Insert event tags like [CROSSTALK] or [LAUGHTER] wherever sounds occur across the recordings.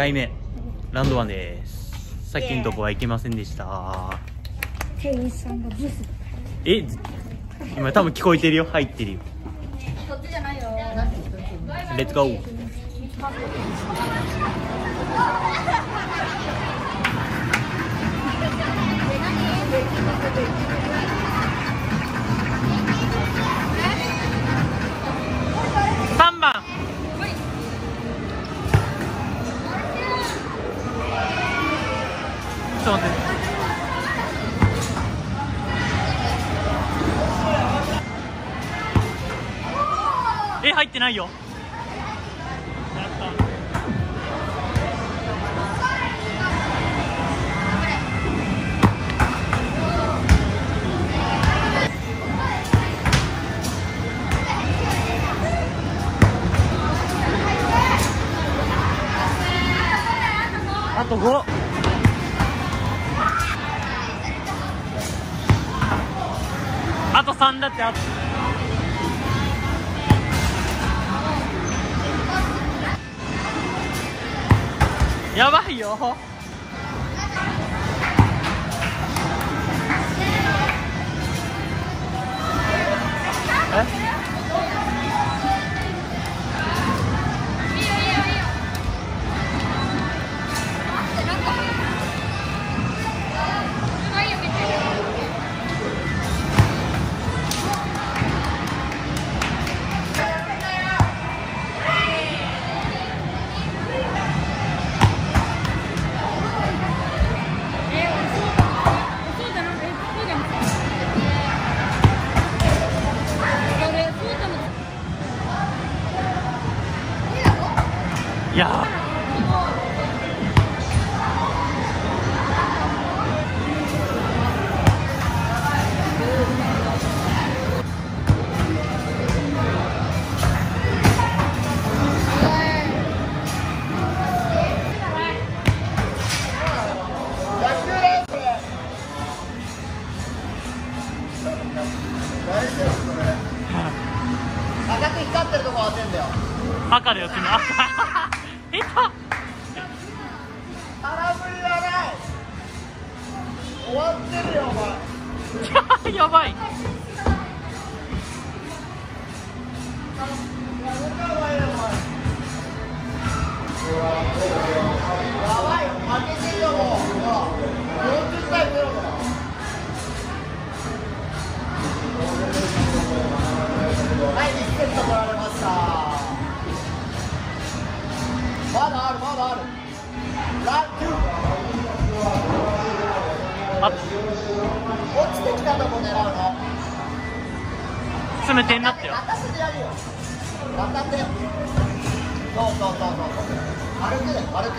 回目。ランドワンです。さっきのとこは行けませんでした？店員さんがブスえ？今多分聞こえてるよ。入ってるよこっちじゃないよ。レッツゴー [LAUGHS] ないよ。やばいよ。めてんなってよ。渡ってそうそうそうそう歩くね歩く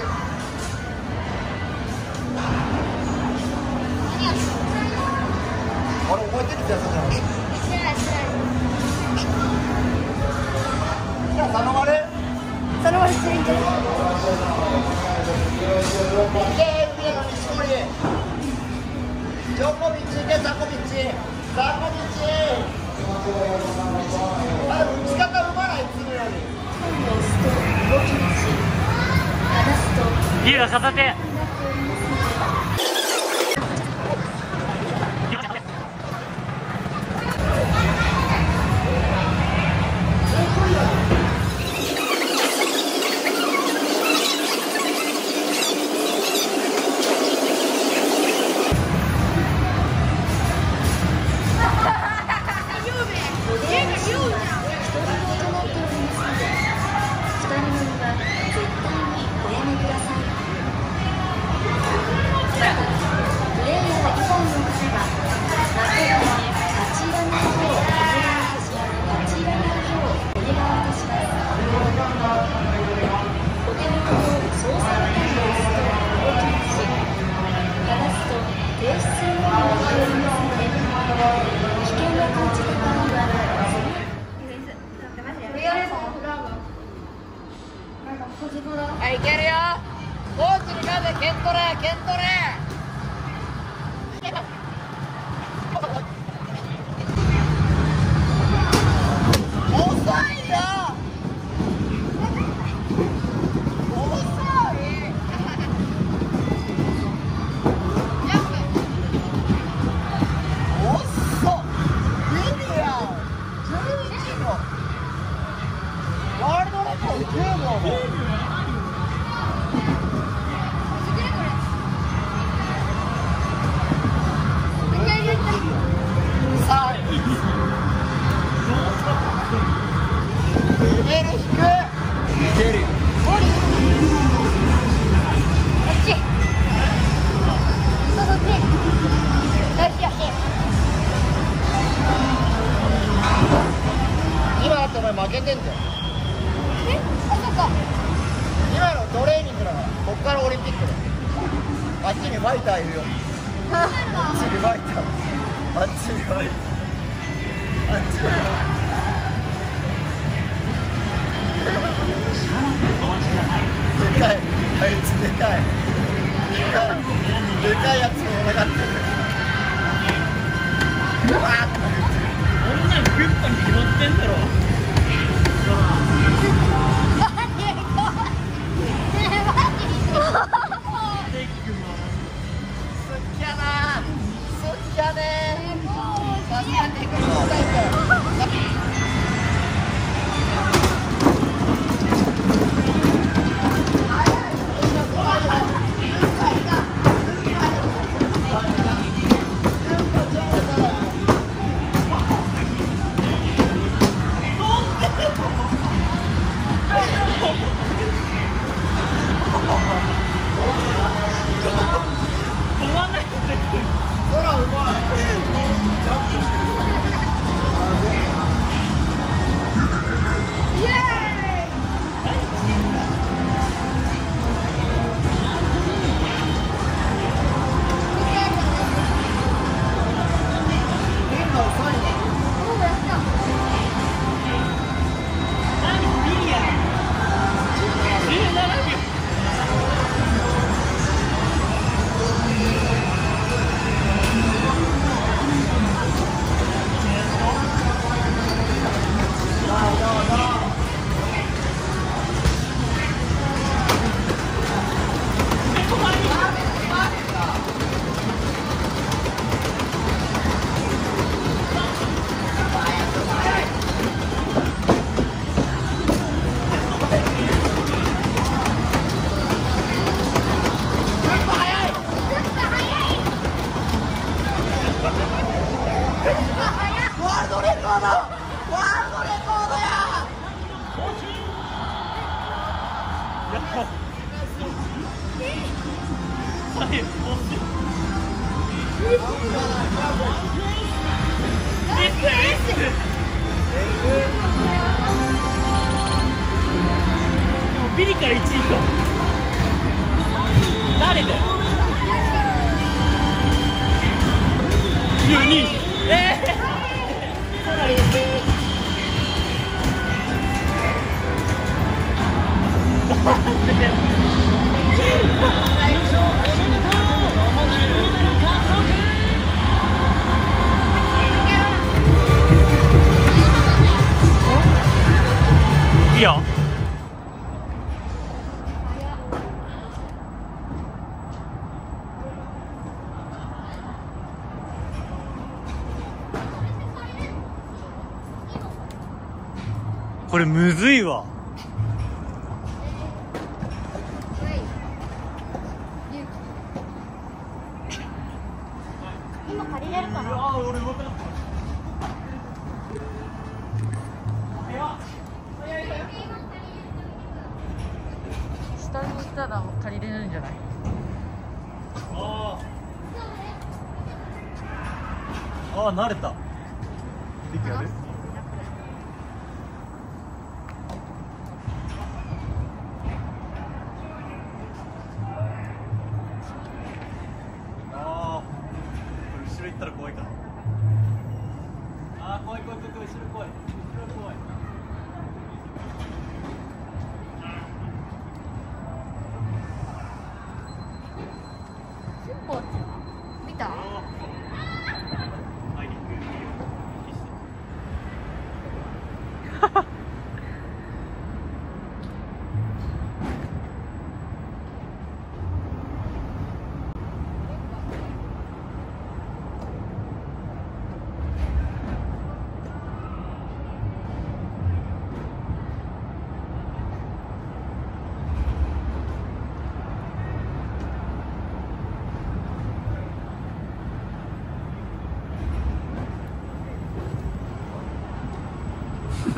あれ覚えてるってやつじゃないじゃあ頼まれそのまま釣りにいけ海への錦織ジョコビッチいけザコビッチ龍が片手。下ってうわーって Yeah, man. So, yeah. あ慣れた。力ある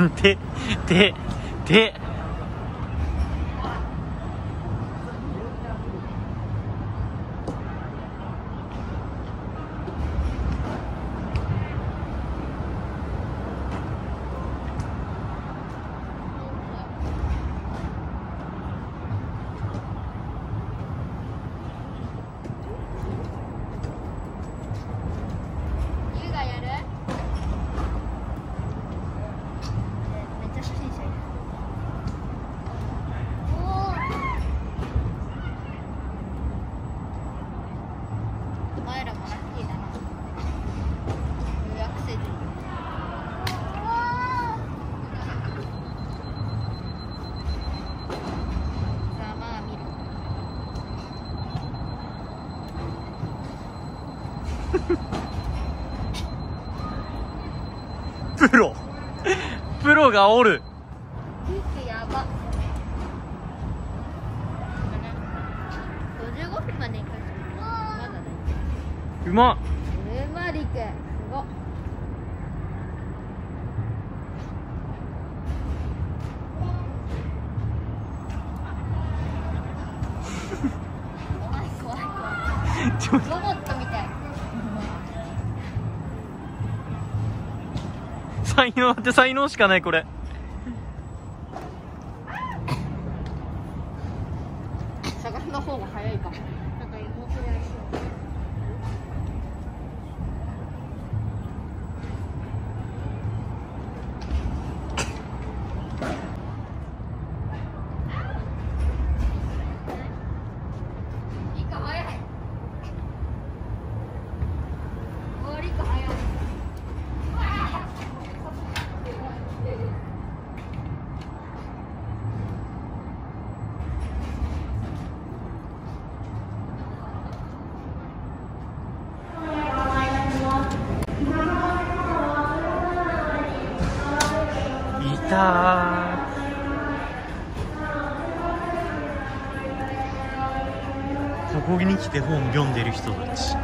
で、で、で、がおる。息やば。55分まで行くまだねうまっ。うまりくすごっ。[LAUGHS] 怖い怖い怖い才能って才能しかないこれしゃがんだ方が早いかもなんか妹やりそうリカ早いおリカ早いた。ーここに来て本読んでる人たち。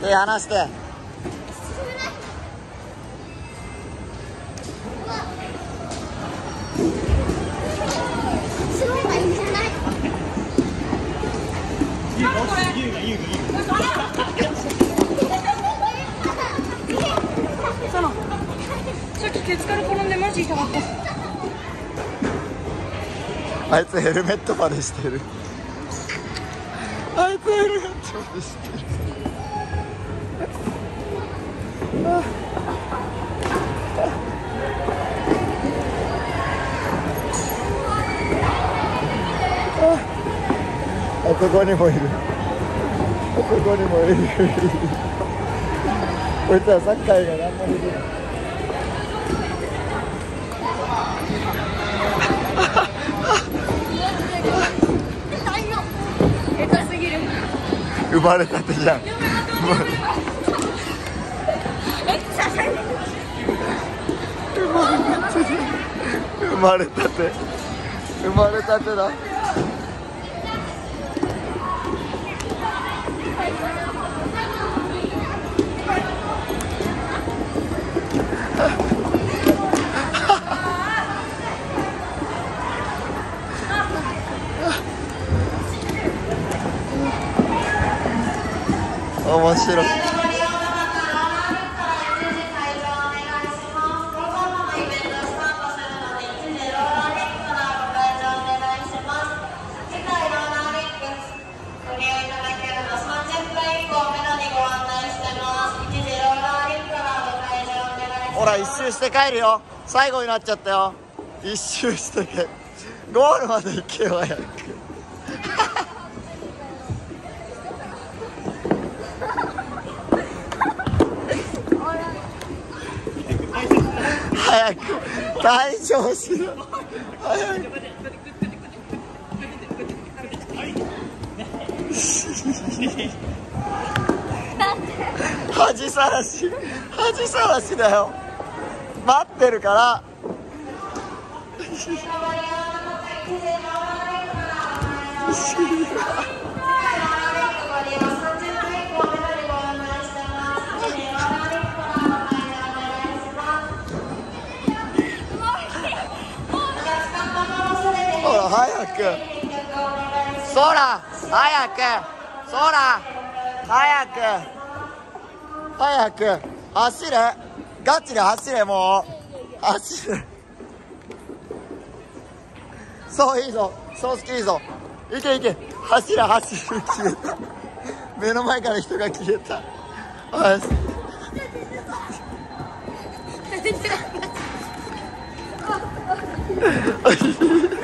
手離して。すごいがいいんじゃないさっきケツから転んでマジ痛かったあいつヘルメットまでしてる。あいつヘルメットまでしてるあそこにもいる。あそこにもいる。こいつはサッカーが何もできない [LAUGHS] 生まれたて。じゃん生まれたて。生まれたてだ。面白い。ほら一周して帰るよ。最後になっちゃったよ。一周してゴールまで行けよ早く。早く退場しろ早く恥さらし恥さらしだよ待ってるからほら早く。そら早く。そら早く。早く。走れ。ガチで走れもう。走れ。そういいぞ。そう好きいいぞ。いけいけ。走れ走れ。消えた目の前から人が消えた。よしよ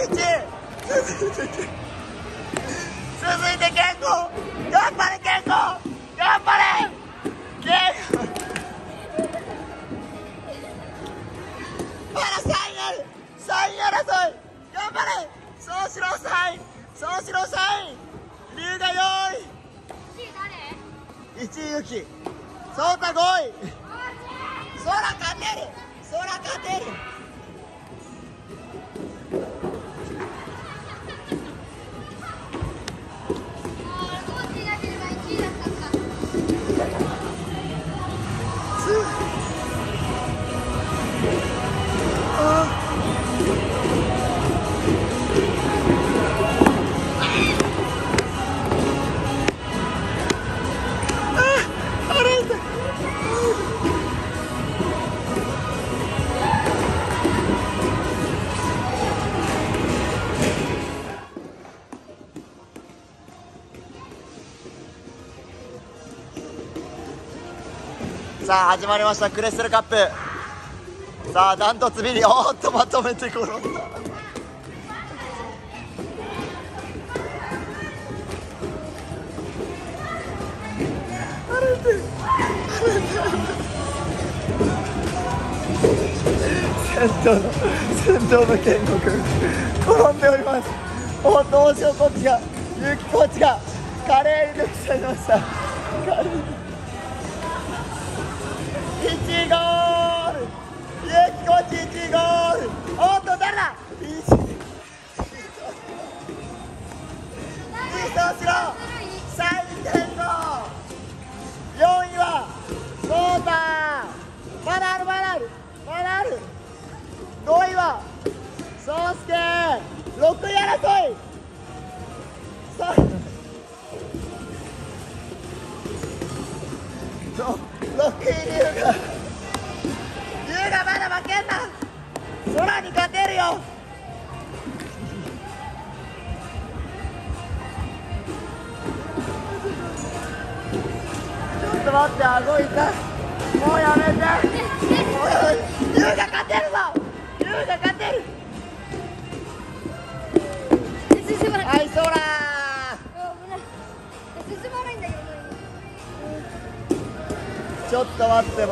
続いて続いて健康頑張れ健康頑張れ健康まだ3位ある3位争い頑張れそうしろ3位そうしろ3位龍が4位1位ゆきそうた5位そら勝てるそら勝てるさあ始まりましたクレッセルカップ。さあダントツビリおっとまとめて転んだ。先頭の先頭の健吾君転んでおります。おどうしようコーチが。結城コーチが。華麗に抜き去りました。華麗に1ゴール結城コーチ1ゴールおっと誰だ1いいそうしろ3位健吾4位はそうたまだあるまだあるまだある5位はそうすけ6位争いさろ6位龍が龍がまだ負けんな。空に勝てるよ。ちょっと待って顎痛い。もうやめて。もうやめて龍が勝てるぞ。龍が勝てるちょっと待って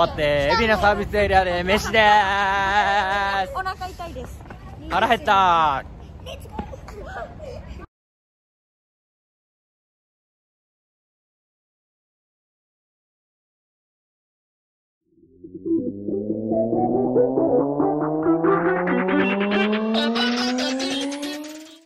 終わって海老名サービスエリアで飯でーす。お腹痛いです。腹減った